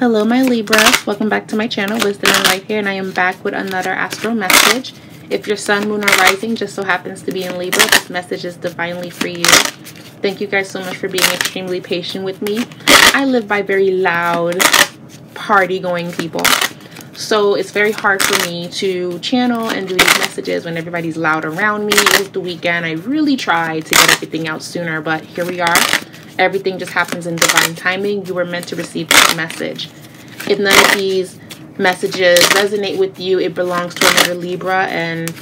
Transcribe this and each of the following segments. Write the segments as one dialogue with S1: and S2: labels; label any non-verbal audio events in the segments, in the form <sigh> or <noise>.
S1: Hello, my Libras. Welcome back to my channel, Wisdom and Light here, and I am back with another astro message. If your sun, moon, or rising just so happens to be in Libra, this message is divinely for you. Thank you guys so much for being extremely patient with me. I live by very loud, party-going people. So it's very hard for me to channel and do these messages when everybody's loud around me. It the weekend. I really tried to get everything out sooner, but here we are. Everything just happens in divine timing. You were meant to receive this message. If none of these messages resonate with you, it belongs to another Libra and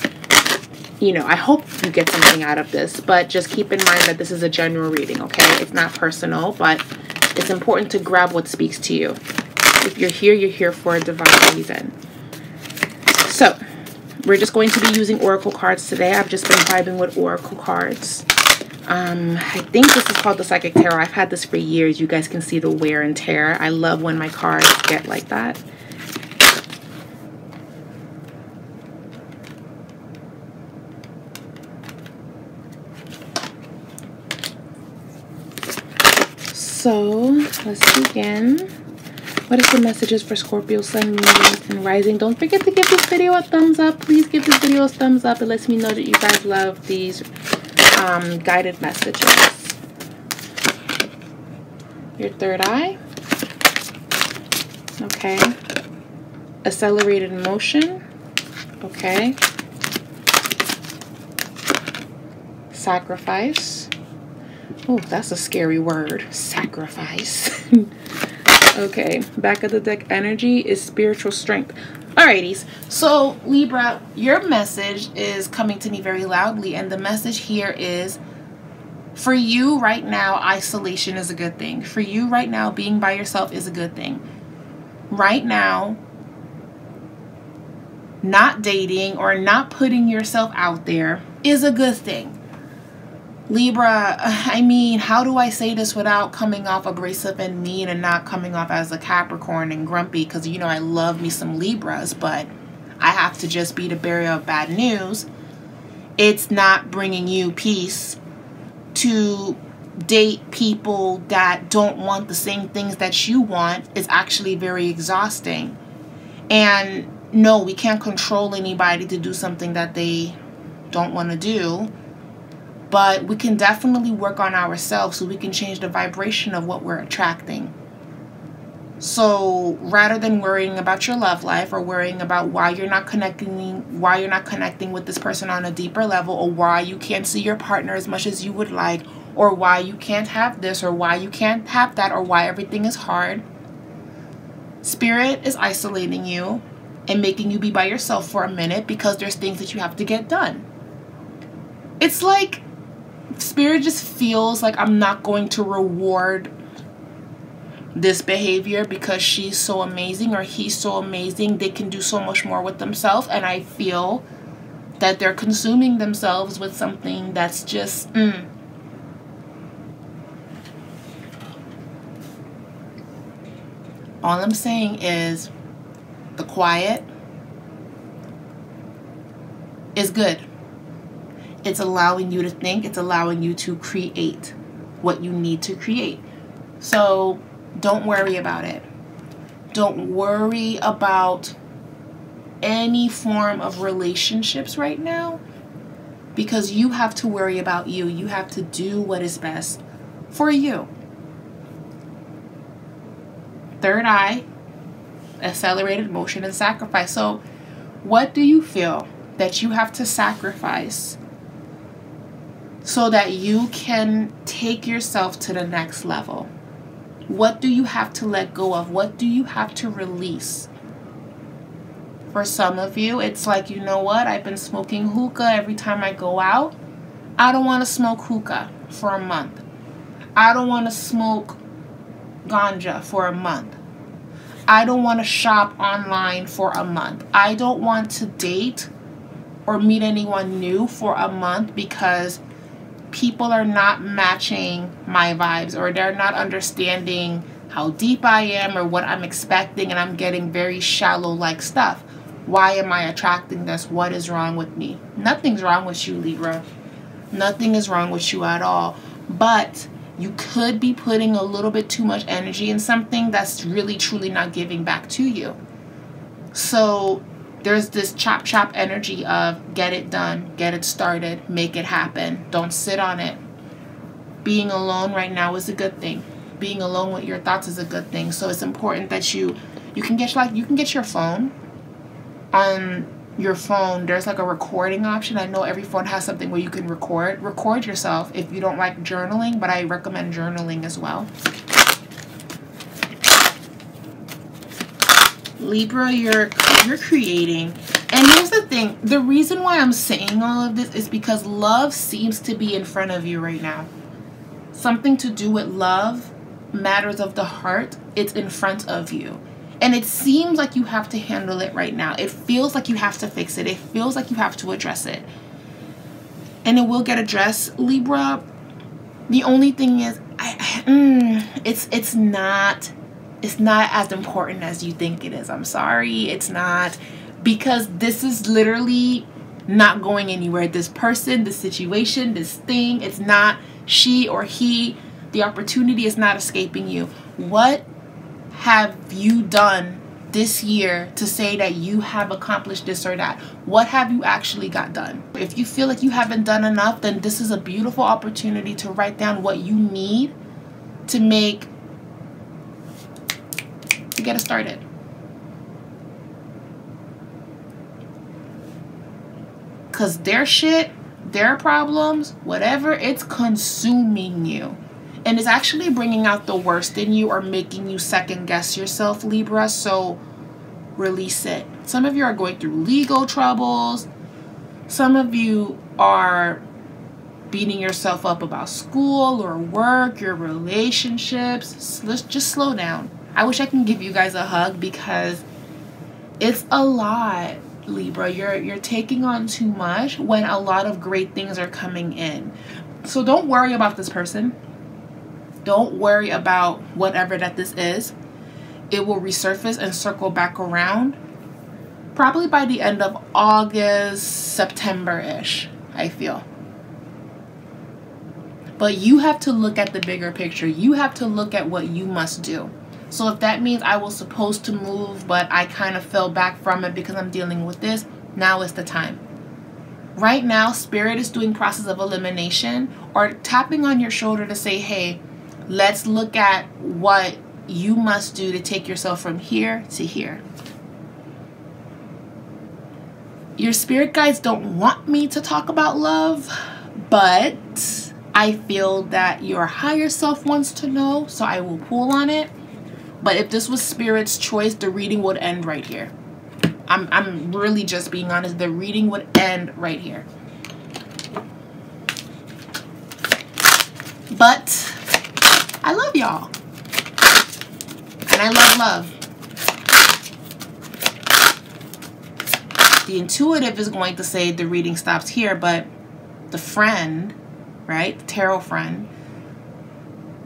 S1: you know, I hope you get something out of this, but just keep in mind that this is a general reading, okay? It's not personal, but it's important to grab what speaks to you. If you're here, you're here for a divine reason. So, we're just going to be using oracle cards today. I've just been vibing with oracle cards. Um, I think this is called the Psychic Tarot. I've had this for years. You guys can see the wear and tear. I love when my cards get like that. So, let's begin. What is the messages for Scorpio, Sun, Moon, and Rising? Don't forget to give this video a thumbs up. Please give this video a thumbs up. It lets me know that you guys love these um, guided messages. Your third eye. Okay. Accelerated motion. Okay. Sacrifice. Oh, that's a scary word. Sacrifice. <laughs> okay. Back of the deck energy is spiritual strength. Alrighties, so Libra, your message is coming to me very loudly, and the message here is for you right now, isolation is a good thing. For you right now, being by yourself is a good thing. Right now, not dating or not putting yourself out there is a good thing. Libra, I mean, how do I say this without coming off abrasive and mean and not coming off as a Capricorn and grumpy? Because, you know, I love me some Libras, but I have to just be the bearer of bad news. It's not bringing you peace to date people that don't want the same things that you want It's actually very exhausting. And no, we can't control anybody to do something that they don't want to do but we can definitely work on ourselves so we can change the vibration of what we're attracting. So rather than worrying about your love life or worrying about why you're not connecting why you're not connecting with this person on a deeper level or why you can't see your partner as much as you would like or why you can't have this or why you can't have that or why everything is hard. Spirit is isolating you and making you be by yourself for a minute because there's things that you have to get done. It's like spirit just feels like I'm not going to reward this behavior because she's so amazing or he's so amazing. They can do so much more with themselves. And I feel that they're consuming themselves with something that's just. Mm. All I'm saying is the quiet is good. It's allowing you to think, it's allowing you to create what you need to create. So don't worry about it. Don't worry about any form of relationships right now because you have to worry about you. You have to do what is best for you. Third eye, accelerated motion and sacrifice. So, what do you feel that you have to sacrifice so that you can take yourself to the next level? What do you have to let go of? What do you have to release? For some of you, it's like, you know what? I've been smoking hookah every time I go out. I don't want to smoke hookah for a month. I don't want to smoke ganja for a month. I don't want to shop online for a month. I don't want to date or meet anyone new for a month because people are not matching my vibes or they're not understanding how deep I am or what I'm expecting and I'm getting very shallow like stuff. Why am I attracting this? What is wrong with me? Nothing's wrong with you, Libra. Nothing is wrong with you at all. But You could be putting a little bit too much energy in something that's really truly not giving back to you. So there's this chop chop energy of get it done, get it started, make it happen. Don't sit on it. Being alone right now is a good thing. Being alone with your thoughts is a good thing. So it's important that you you can get like you can get your phone on your phone there's like a recording option i know every phone has something where you can record record yourself if you don't like journaling but i recommend journaling as well libra you're you're creating and here's the thing the reason why i'm saying all of this is because love seems to be in front of you right now something to do with love matters of the heart it's in front of you and it seems like you have to handle it right now. It feels like you have to fix it. It feels like you have to address it. And it will get addressed, Libra. The only thing is, I, mm, it's it's not it's not as important as you think it is. I'm sorry, it's not because this is literally not going anywhere. This person, this situation, this thing, it's not she or he. The opportunity is not escaping you. What have you done this year to say that you have accomplished this or that? What have you actually got done? If you feel like you haven't done enough, then this is a beautiful opportunity to write down what you need to make to get it started. Cause their shit, their problems, whatever, it's consuming you and it's actually bringing out the worst in you or making you second guess yourself, Libra. So release it. Some of you are going through legal troubles. Some of you are beating yourself up about school or work, your relationships. Let's just slow down. I wish I can give you guys a hug because it's a lot, Libra. You're you're taking on too much when a lot of great things are coming in. So don't worry about this person don't worry about whatever that this is. It will resurface and circle back around probably by the end of August, September-ish, I feel. But you have to look at the bigger picture. You have to look at what you must do. So if that means I was supposed to move, but I kind of fell back from it because I'm dealing with this, now is the time. Right now, Spirit is doing process of elimination or tapping on your shoulder to say, hey, let's look at what you must do to take yourself from here to here. Your spirit guides don't want me to talk about love, but I feel that your higher self wants to know, so I will pull on it. But if this was spirit's choice, the reading would end right here. I'm, I'm really just being honest. The reading would end right here. But I love y'all. And I love love. The intuitive is going to say the reading stops here, but the friend, right? The tarot friend,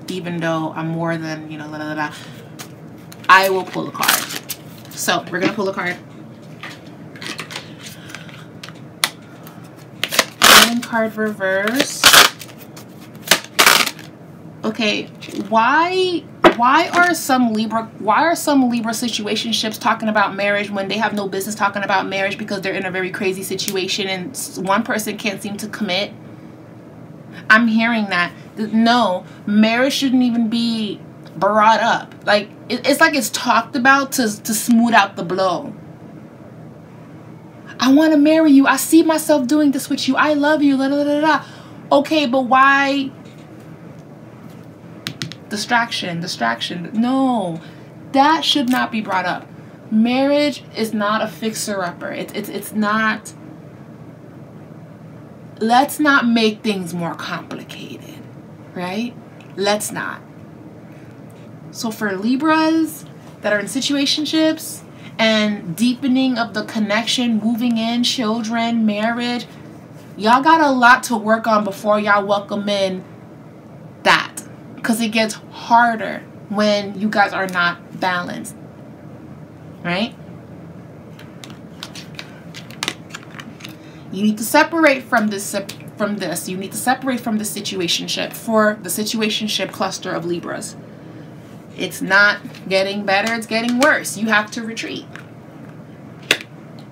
S1: even though I'm more than, you know, blah, blah, blah, I will pull a card. So we're going to pull a card. One card reverse okay, why why are some Libra why are some Libra situationships talking about marriage when they have no business talking about marriage because they're in a very crazy situation and one person can't seem to commit? I'm hearing that. No, marriage shouldn't even be brought up. Like it's like it's talked about to to smooth out the blow. I want to marry you. I see myself doing this with you. I love you. Okay, but why distraction, distraction. No, that should not be brought up. Marriage is not a fixer-upper. It's it's it's not. Let's not make things more complicated, right? Let's not. So for Libras that are in situationships and deepening of the connection, moving in, children, marriage, y'all got a lot to work on before y'all welcome in that because it gets harder when you guys are not balanced. Right? You need to separate from this from this. You need to separate from the situationship for the situationship cluster of Libras. It's not getting better, it's getting worse. You have to retreat.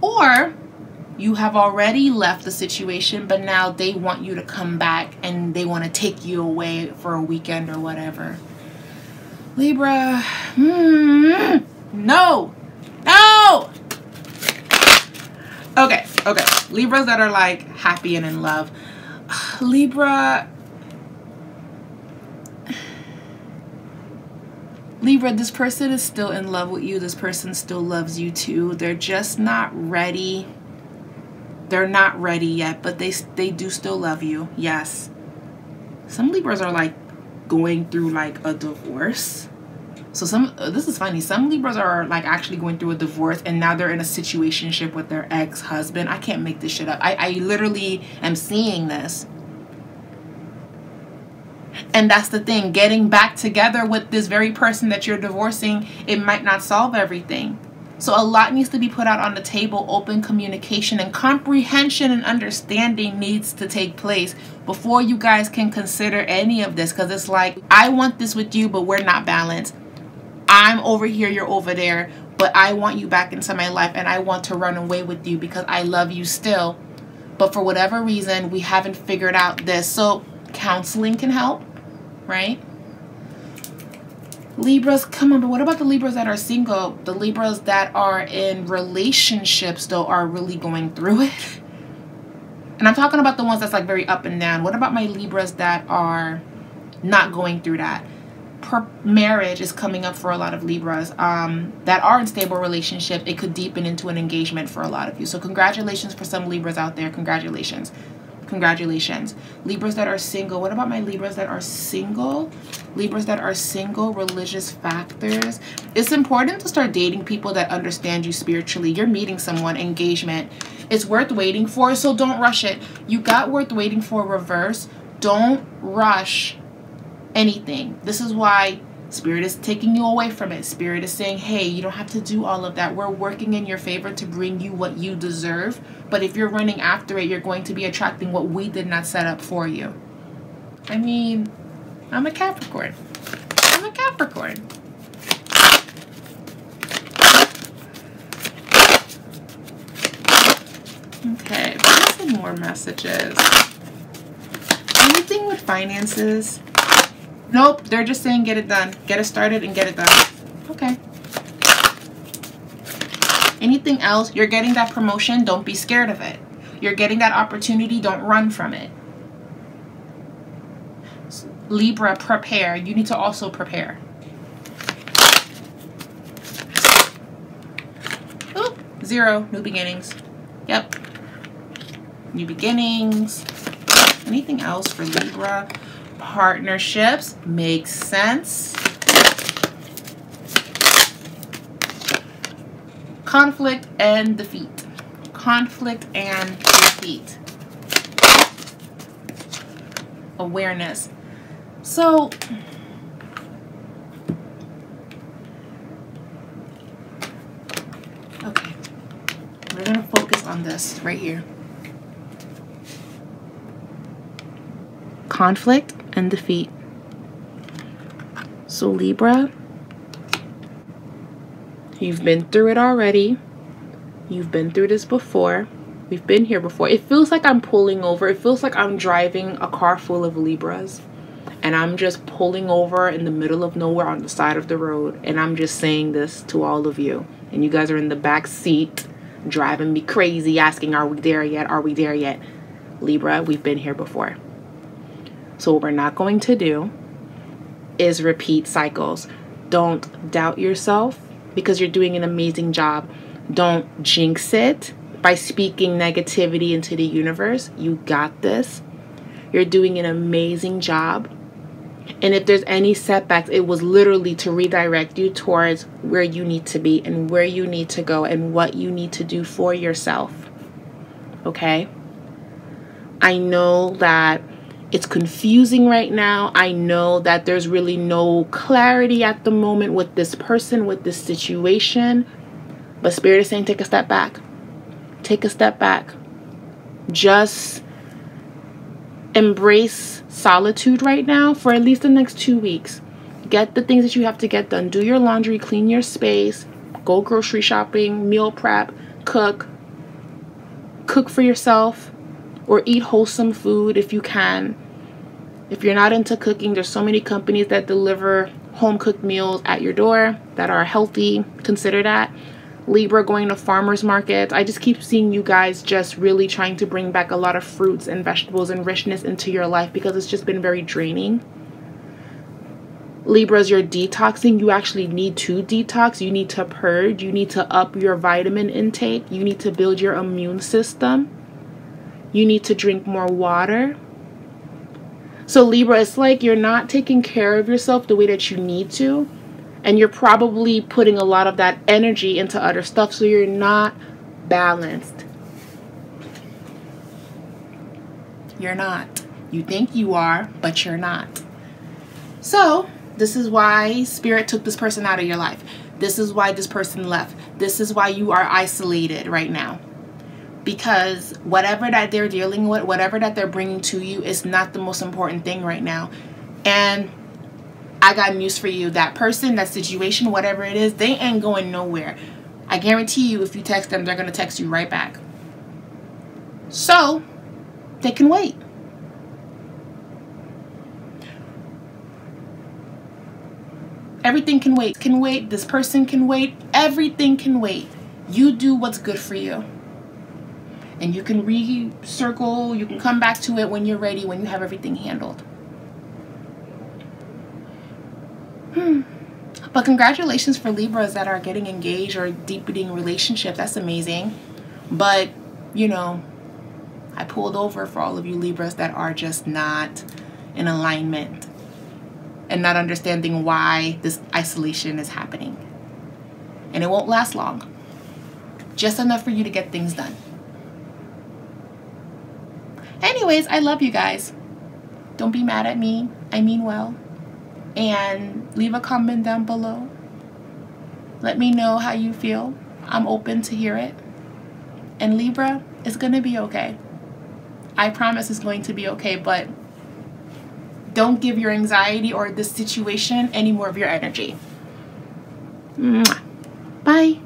S1: Or you have already left the situation, but now they want you to come back and they want to take you away for a weekend or whatever. Libra, mm, no, no. Okay, okay. Libras that are like happy and in love. <sighs> Libra, Libra, this person is still in love with you. This person still loves you too. They're just not ready. They're not ready yet, but they they do still love you. Yes. Some Libras are like going through like a divorce. So some uh, this is funny. Some Libras are like actually going through a divorce and now they're in a situationship with their ex-husband. I can't make this shit up. I, I literally am seeing this. And that's the thing, getting back together with this very person that you're divorcing, it might not solve everything. So a lot needs to be put out on the table. Open communication and comprehension and understanding needs to take place before you guys can consider any of this. Because it's like, I want this with you, but we're not balanced. I'm over here, you're over there, but I want you back into my life and I want to run away with you because I love you still. But for whatever reason, we haven't figured out this. So counseling can help right? Libras, come on, but what about the Libras that are single? The Libras that are in relationships, though, are really going through it. <laughs> And I'm talking about the ones that's like very up and down. What about my Libras that are not going through that? Per marriage is coming up for a lot of Libras um, that are in stable relationship. It could deepen into an engagement for a lot of you. So congratulations for some Libras out there. Congratulations. Congratulations. Libras that are single. What about my Libras that are single? Libras that are single, religious factors. It's important to start dating people that understand you spiritually. You're meeting someone, engagement. It's worth waiting for, so don't rush it. You got worth waiting for reverse. Don't rush anything. This is why Spirit is taking you away from it. Spirit is saying, hey, you don't have to do all of that. We're working in your favor to bring you what you deserve. But if you're running after it, you're going to be attracting what we did not set up for you. I mean, I'm a Capricorn. I'm a Capricorn. Okay, some more messages. Anything with finances? Nope, they're just saying get it done. Get it started and get it done. Okay. Anything else? You're getting that promotion, don't be scared of it. You're getting that opportunity, don't run from it. Libra, prepare. You need to also prepare. Oop, zero, new beginnings. Yep. New beginnings. Anything else for Libra? Partnerships makes sense. Conflict and defeat. Conflict and defeat. Awareness. So, okay, we're going to focus on this right here. Conflict and defeat. So Libra, you've been through it already. You've been through this before. We've been here before. It feels like I'm pulling over. It feels like I'm driving a car full of Libras and I'm just pulling over in the middle of nowhere on the side of the road and I'm just saying this to all of you. And you guys are in the back seat driving me crazy asking, Are we there yet? Are we there yet? Libra, we've been here before. So, what we're not going to do is repeat cycles. Don't doubt yourself because you're doing an amazing job. Don't jinx it by speaking negativity into the universe. You got this. You're doing an amazing job. And if there's any setbacks, it was literally to redirect you towards where you need to be and where you need to go and what you need to do for yourself. Okay? I know that it's confusing right now. I know that there's really no clarity at the moment with this person, with this situation. But Spirit is saying, take a step back. Take a step back. Just embrace solitude right now for at least the next two weeks. Get the things that you have to get done. Do your laundry, clean your space, go grocery shopping, meal prep, cook, cook for yourself, or eat wholesome food if you can. If you're not into cooking, there's so many companies that deliver home cooked meals at your door that are healthy. Consider that. Libra going to farmers markets. I just keep seeing you guys just really trying to bring back a lot of fruits and vegetables and richness into your life because it's just been very draining. Libras, you're detoxing. You actually need to detox. You need to purge. You need to up your vitamin intake. You need to build your immune system. You need to drink more water. So, Libra, it's like you're not taking care of yourself the way that you need to and you're probably putting a lot of that energy into other stuff so you're not balanced. You're not. You think you are but you're not. So this is why spirit took this person out of your life. This is why this person left. This is why you are isolated right now because whatever that they're dealing with whatever that they're bringing to you is not the most important thing right now and I got news for you. That person, that situation, whatever it is, they ain't going nowhere. I guarantee you, if you text them, they're going to text you right back. So, they can wait. Everything can wait. Can wait. This person can wait. Everything can wait. You do what's good for you. And you can recircle, you can come back to it when you're ready, when you have everything handled. Hmm. But congratulations for Libras that are getting engaged or deepening relationship. That's amazing. But, you know, I pulled over for all of you Libras that are just not in alignment and not understanding why this isolation is happening. And it won't last long. Just enough for you to get things done. Anyways, I love you guys. Don't be mad at me. I mean well and leave a comment down below. Let me know how you feel. I'm open to hear it. And Libra, it's going to be okay. I promise it's going to be okay, but don't give your anxiety or this situation any more of your energy. Bye.